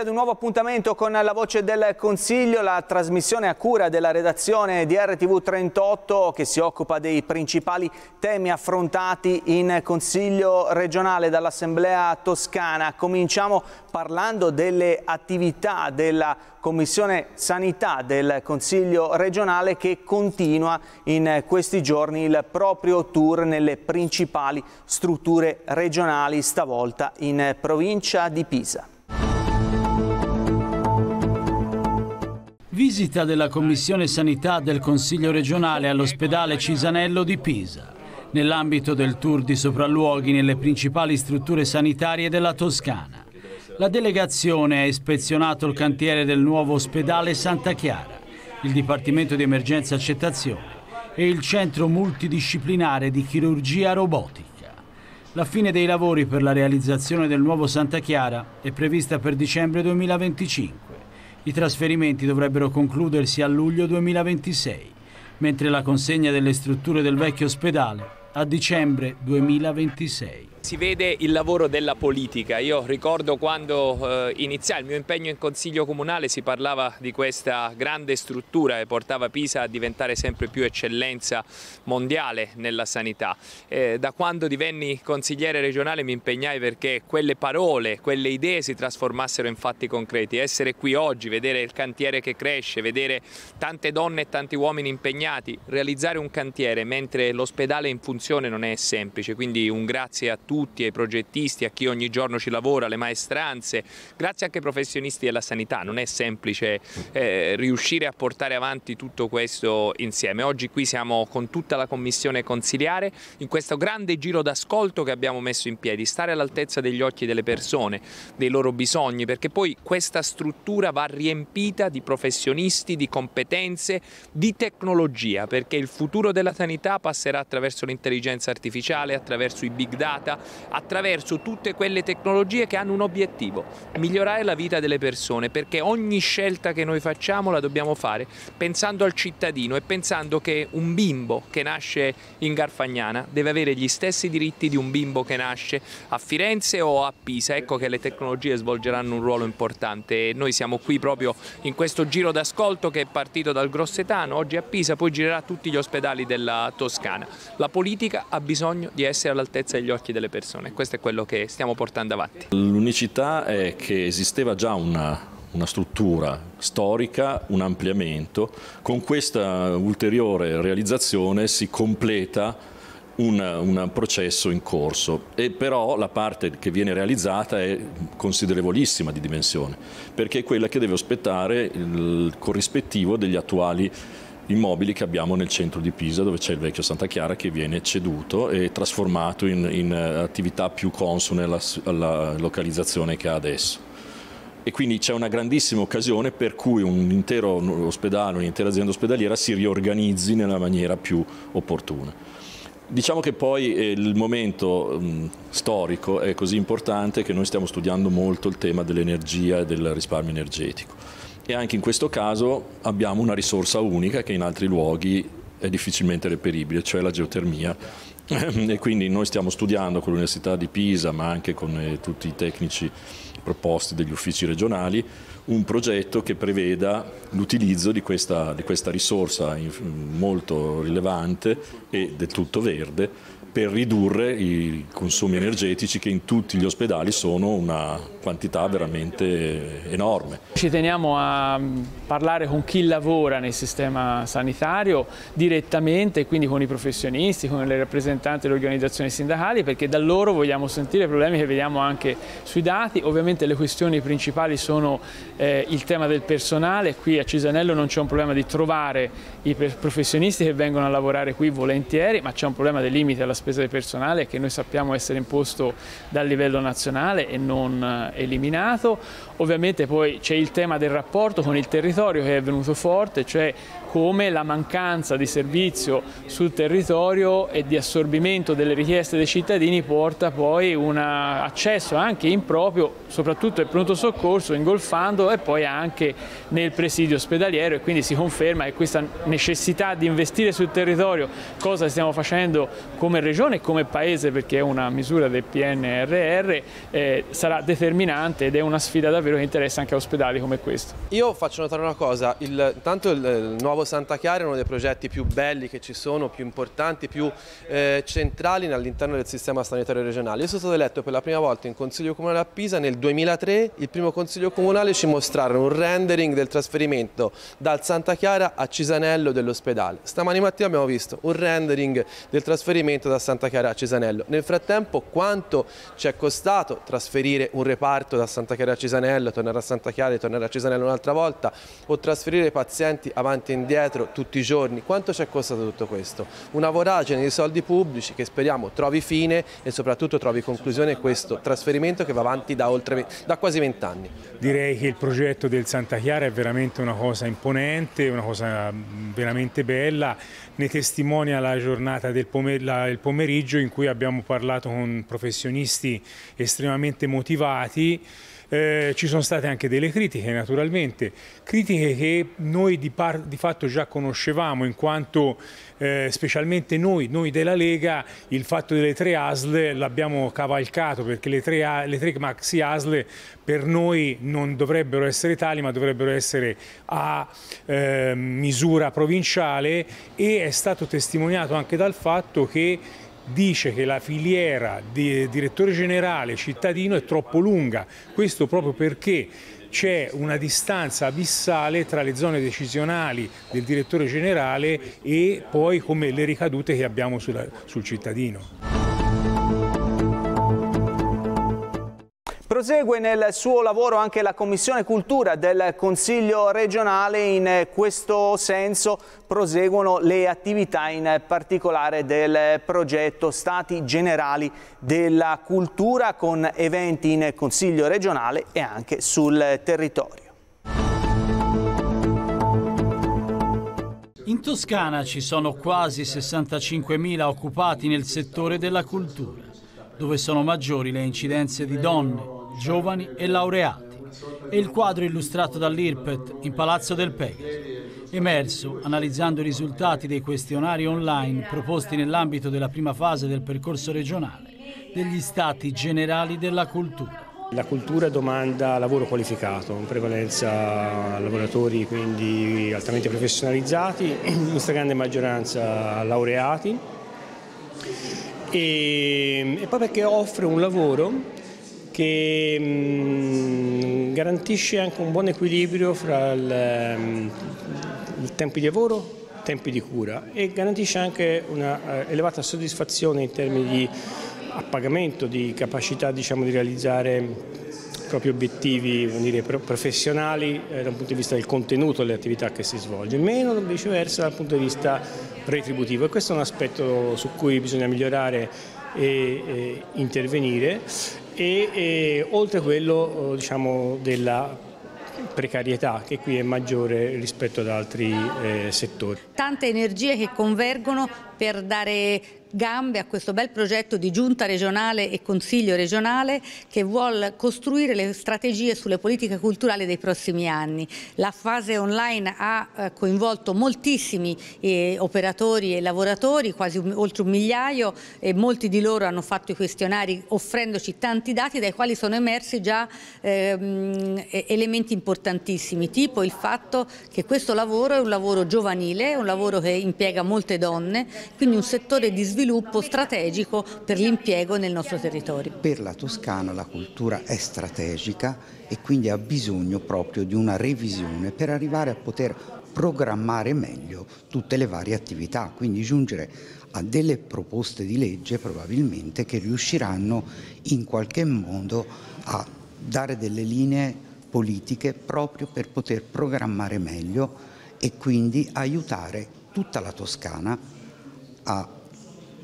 ad un nuovo appuntamento con la Voce del Consiglio, la trasmissione a cura della redazione di RTV 38 che si occupa dei principali temi affrontati in Consiglio regionale dall'Assemblea toscana. Cominciamo parlando delle attività della Commissione Sanità del Consiglio regionale che continua in questi giorni il proprio tour nelle principali strutture regionali, stavolta in provincia di Pisa. Visita della Commissione Sanità del Consiglio regionale all'ospedale Cisanello di Pisa, nell'ambito del tour di sopralluoghi nelle principali strutture sanitarie della Toscana. La delegazione ha ispezionato il cantiere del nuovo ospedale Santa Chiara, il Dipartimento di Emergenza Accettazione e il Centro Multidisciplinare di Chirurgia Robotica. La fine dei lavori per la realizzazione del nuovo Santa Chiara è prevista per dicembre 2025. I trasferimenti dovrebbero concludersi a luglio 2026, mentre la consegna delle strutture del vecchio ospedale a dicembre 2026. Si vede il lavoro della politica. Io ricordo quando eh, iniziai il mio impegno in Consiglio Comunale si parlava di questa grande struttura che portava Pisa a diventare sempre più eccellenza mondiale nella sanità. Eh, da quando divenni consigliere regionale mi impegnai perché quelle parole, quelle idee si trasformassero in fatti concreti. Essere qui oggi, vedere il cantiere che cresce, vedere tante donne e tanti uomini impegnati, realizzare un cantiere mentre l'ospedale è in funzione non è semplice, quindi un grazie a tutti tutti, ai progettisti, a chi ogni giorno ci lavora, alle maestranze, grazie anche ai professionisti della sanità. Non è semplice eh, riuscire a portare avanti tutto questo insieme. Oggi qui siamo con tutta la commissione consiliare in questo grande giro d'ascolto che abbiamo messo in piedi, stare all'altezza degli occhi delle persone, dei loro bisogni, perché poi questa struttura va riempita di professionisti, di competenze, di tecnologia, perché il futuro della sanità passerà attraverso l'intelligenza artificiale, attraverso i big data, attraverso tutte quelle tecnologie che hanno un obiettivo, migliorare la vita delle persone, perché ogni scelta che noi facciamo la dobbiamo fare pensando al cittadino e pensando che un bimbo che nasce in Garfagnana deve avere gli stessi diritti di un bimbo che nasce a Firenze o a Pisa. Ecco che le tecnologie svolgeranno un ruolo importante e noi siamo qui proprio in questo giro d'ascolto che è partito dal Grossetano, oggi a Pisa, poi girerà tutti gli ospedali della Toscana. La politica ha bisogno di essere all'altezza degli occhi delle persone. Questo è quello che stiamo portando avanti. L'unicità è che esisteva già una, una struttura storica, un ampliamento. Con questa ulteriore realizzazione si completa un, un, processo in corso e però la parte che viene realizzata è considerevolissima di dimensione perché è quella che deve aspettare il corrispettivo degli attuali immobili che abbiamo nel centro di Pisa dove c'è il vecchio Santa Chiara che viene ceduto e trasformato in, in eh, attività più consone alla, alla localizzazione che ha adesso e quindi c'è una grandissima occasione per cui un intero ospedale, un'intera azienda ospedaliera si riorganizzi nella maniera più opportuna. Diciamo che poi eh, il momento mh, storico è così importante che noi stiamo studiando molto il tema dell'energia e del risparmio energetico e anche in questo caso abbiamo una risorsa unica che in altri luoghi è difficilmente reperibile, cioè la geotermia. E quindi noi stiamo studiando con l'Università di Pisa, ma anche con eh, tutti i tecnici proposti degli uffici regionali, un progetto che preveda l'utilizzo di di questa risorsa molto rilevante e del tutto verde per ridurre i consumi energetici che in tutti gli ospedali sono una quantità veramente enorme. Ci teniamo a parlare con chi lavora nel sistema sanitario direttamente, quindi con i professionisti, con le rappresentanti delle organizzazioni sindacali, perché da loro vogliamo sentire i problemi che vediamo anche sui dati. Ovviamente le questioni principali sono eh, il tema del personale, qui a Cisanello non c'è un problema di trovare i professionisti che vengono a lavorare qui volentieri, ma c'è un problema dei limiti alla spesa di personale che noi sappiamo essere imposto dal livello nazionale e non eh, eliminato. Ovviamente poi c'è il tema del rapporto con il territorio che è venuto forte, cioè come la mancanza di servizio sul territorio e di assorbimento delle richieste dei cittadini porta poi un accesso anche improprio, soprattutto al pronto soccorso, ingolfando e poi anche nel presidio ospedaliero e quindi si conferma che questa necessità di investire sul territorio, cosa stiamo facendo come regione regione e come paese perché è una misura del PNRR eh, sarà determinante ed è una sfida davvero che interessa anche a ospedali come questo. Io faccio notare una cosa, il, tanto il, il, nuovo Santa Chiara è uno dei progetti più belli che ci sono, più importanti, più eh, centrali all'interno del sistema sanitario regionale. Io sono stato eletto per la prima volta in Consiglio Comunale a Pisa nel 2003, il primo Consiglio Comunale ci mostrarono un rendering del trasferimento dal Santa Chiara a Cisanello dell'ospedale. Stamani mattina abbiamo visto un rendering del trasferimento da Santa Chiara a Cisanello. Nel frattempo quanto ci è costato trasferire un reparto da Santa Chiara a Cisanello, tornare a Santa Chiara e tornare a Cisanello un'altra volta o trasferire pazienti avanti e indietro tutti i giorni, quanto ci è costato tutto questo? Una voragine di soldi pubblici che speriamo trovi fine e soprattutto trovi conclusione questo trasferimento che va avanti da, oltre, da quasi vent'anni. Direi che il progetto del Santa Chiara è veramente una cosa imponente, una cosa veramente bella, ne testimonia la giornata del pomeriggio in cui abbiamo parlato con professionisti estremamente motivati eh, ci sono state anche delle critiche naturalmente, critiche che noi di, di fatto già conoscevamo in quanto eh, specialmente noi, noi, della Lega, il fatto delle tre ASL l'abbiamo cavalcato perché le tre, le tre maxi ASL per noi non dovrebbero essere tali ma dovrebbero essere a eh, misura provinciale e è stato testimoniato anche dal fatto che dice che la filiera di direttore generale cittadino è troppo lunga, questo proprio perché c'è una distanza abissale tra le zone decisionali del direttore generale e poi come le ricadute che abbiamo sulla, sul cittadino. Prosegue nel suo lavoro anche la Commissione Cultura del Consiglio regionale, in questo senso proseguono le attività in particolare del progetto Stati Generali della Cultura con eventi in Consiglio regionale e anche sul territorio. In Toscana ci sono quasi 65.000 occupati nel settore della cultura, dove sono maggiori le incidenze di donne, giovani e laureati. E il quadro illustrato dall'IRPET in Palazzo del Pegaso, emerso analizzando i risultati dei questionari online proposti nell'ambito della prima fase del percorso regionale degli Stati Generali della Cultura. La cultura domanda lavoro qualificato, in prevalenza lavoratori quindi altamente professionalizzati, in stragrande maggioranza laureati. E, e poi perché offre un lavoro che mm, garantisce anche un buon equilibrio fra il, um, il tempo di lavoro tempi di cura e garantisce anche una uh, elevata soddisfazione in termini di appagamento, di capacità diciamo, di realizzare i propri obiettivi dire, professionali eh, dal punto di vista del contenuto delle attività che si svolge, meno viceversa dal punto di vista retributivo. E questo è un aspetto su cui bisogna migliorare e, e intervenire e, e oltre quello diciamo, della precarietà che qui è maggiore rispetto ad altri eh, settori. Tante energie che convergono per dare gambe a questo bel progetto di giunta regionale e consiglio regionale che vuole costruire le strategie sulle politiche culturali dei prossimi anni. La fase online ha eh, coinvolto moltissimi eh, operatori e lavoratori, quasi oltre un migliaio e molti di loro hanno fatto i questionari offrendoci tanti dati dai quali sono emersi già ehm, elementi importantissimi, tipo il fatto che questo lavoro è un lavoro giovanile, un lavoro che impiega molte donne, quindi un settore di sviluppo strategico per l'impiego nel nostro territorio. Per la Toscana la cultura è strategica e quindi ha bisogno proprio di una revisione per arrivare a poter programmare meglio tutte le varie attività, quindi giungere a delle proposte di legge probabilmente che riusciranno in qualche modo a dare delle linee politiche proprio per poter programmare meglio e quindi aiutare tutta la Toscana a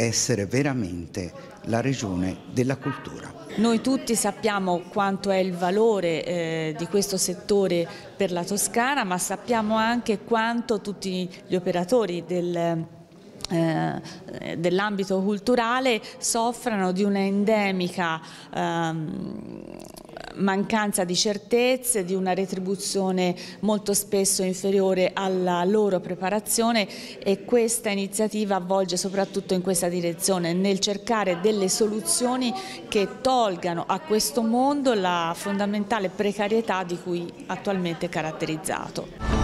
essere veramente la regione della cultura. Noi tutti sappiamo quanto è il valore eh, di questo settore per la Toscana, ma sappiamo anche quanto tutti gli operatori del eh, dell'ambito culturale soffrano di una endemica ehm, mancanza di certezze, di una retribuzione molto spesso inferiore alla loro preparazione e questa iniziativa avvolge soprattutto in questa direzione, nel cercare delle soluzioni che tolgano a questo mondo la fondamentale precarietà di cui attualmente è caratterizzato.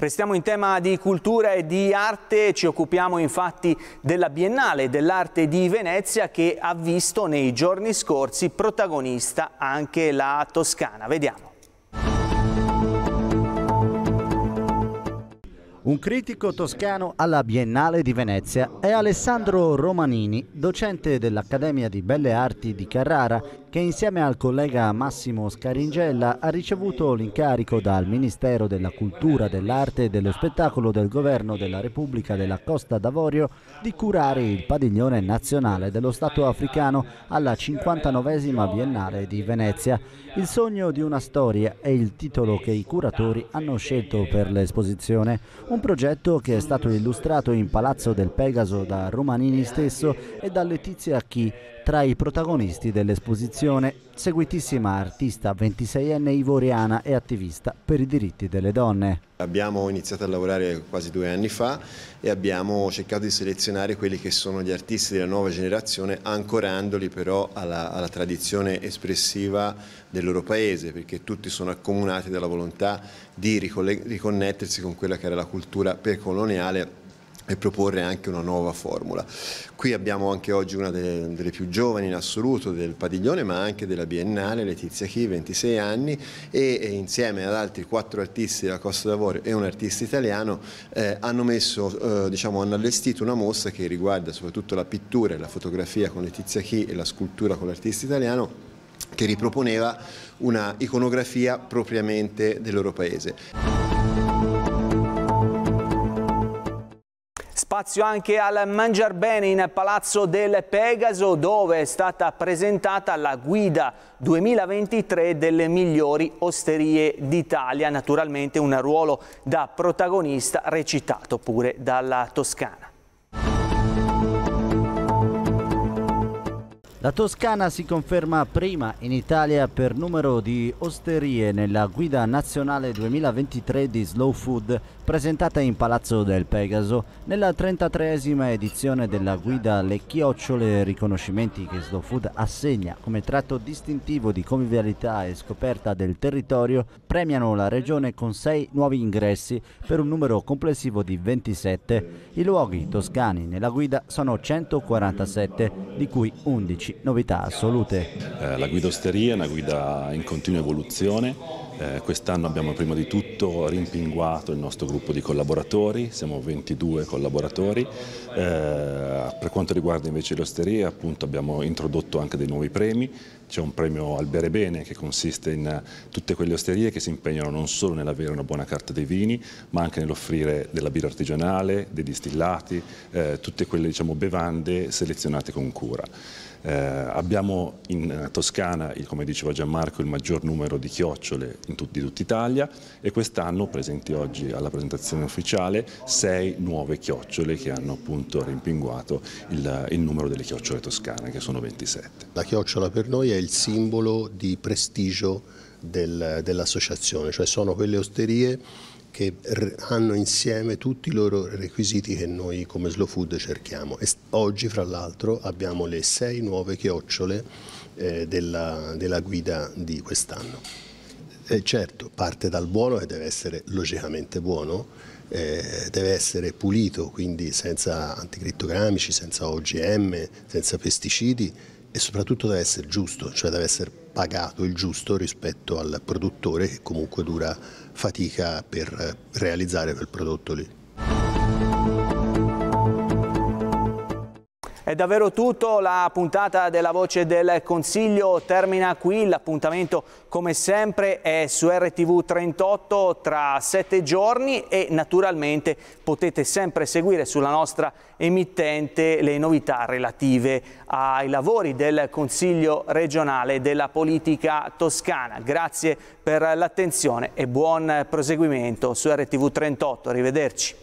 Restiamo in tema di cultura e di arte, ci occupiamo infatti della Biennale dell'Arte di Venezia che ha visto nei giorni scorsi protagonista anche la Toscana. Vediamo. Un critico toscano alla Biennale di Venezia è Alessandro Romanini, docente dell'Accademia di Belle Arti di Carrara, che insieme al collega Massimo Scaringella ha ricevuto l'incarico dal Ministero della Cultura, dell'Arte e dello Spettacolo del Governo della Repubblica della Costa d'Avorio di curare il padiglione nazionale dello Stato africano alla 59esima Biennale di Venezia. Il sogno di una storia è il titolo che i curatori hanno scelto per l'esposizione, un progetto che è stato illustrato in Palazzo del Pegaso da Romanini stesso e da Letizia Chi, tra i protagonisti dell'esposizione, seguitissima artista 26enne ivoriana e attivista per i diritti delle donne. Abbiamo iniziato a lavorare quasi due anni fa e abbiamo cercato di selezionare quelli che sono gli artisti della nuova generazione, ancorandoli però alla, alla tradizione espressiva del loro paese, perché tutti sono accomunati dalla volontà di riconnettersi con quella che era la cultura precoloniale e proporre anche una nuova formula. Qui abbiamo anche oggi una delle, delle, più giovani in assoluto del padiglione ma anche della Biennale, Letizia Chi, 26 anni e, e insieme ad altri quattro artisti della Costa d'Avorio e un artista italiano eh, hanno, messo, eh, diciamo, hanno allestito una mostra che riguarda soprattutto la pittura e la fotografia con Letizia Chi e la scultura con l'artista italiano che riproponeva una iconografia propriamente del loro paese. Spazio anche al Mangiar Bene in Palazzo del Pegaso dove è stata presentata la guida 2023 delle migliori osterie d'Italia, naturalmente un ruolo da protagonista recitato pure dalla Toscana. La Toscana si conferma prima in Italia per numero di osterie nella guida nazionale 2023 di Slow Food presentata in Palazzo del Pegaso nella 33esima edizione della guida Le chiocciole riconoscimenti che Slow Food assegna come tratto distintivo di convivialità e scoperta del territorio premiano la regione con 6 nuovi ingressi per un numero complessivo di 27. I luoghi toscani nella guida sono 147 di cui 11 novità assolute. Eh, la guida osteria è una guida in continua evoluzione eh, quest'anno abbiamo prima di tutto rimpinguato il nostro gruppo di collaboratori, siamo 22 collaboratori. Eh, per quanto riguarda invece le osterie appunto abbiamo introdotto anche dei nuovi premi, c'è un premio al bere bene che consiste in tutte quelle osterie che si impegnano non solo nell'avere una buona carta dei vini ma anche nell'offrire della birra artigianale, dei distillati, eh, tutte quelle diciamo, bevande selezionate con cura. Eh, abbiamo in Toscana, come diceva Gianmarco, il maggior numero di chiocciole tut di tutta Italia e quest'anno, presenti oggi alla presentazione ufficiale, sei nuove chiocciole che hanno appunto rimpinguato il, il numero delle chiocciole toscane, che sono 27. La chiocciola per noi è il simbolo di prestigio del, dell'associazione, cioè sono quelle osterie che hanno insieme tutti i loro requisiti che noi come Slow Food cerchiamo. E oggi fra l'altro abbiamo le sei nuove chiocciole eh, della, della guida di quest'anno. Eh, certo, parte dal buono che deve essere logicamente buono, eh, deve essere pulito, quindi senza anticrittogamici, senza OGM, senza pesticidi e soprattutto deve essere giusto, cioè deve essere pagato il giusto rispetto al produttore che comunque dura fatica per realizzare quel prodotto lì. È davvero tutto, la puntata della Voce del Consiglio termina qui, l'appuntamento come sempre è su RTV 38 tra sette giorni e naturalmente potete sempre seguire sulla nostra emittente le novità relative ai lavori del Consiglio regionale della politica toscana. Grazie per l'attenzione e buon proseguimento su RTV 38, arrivederci.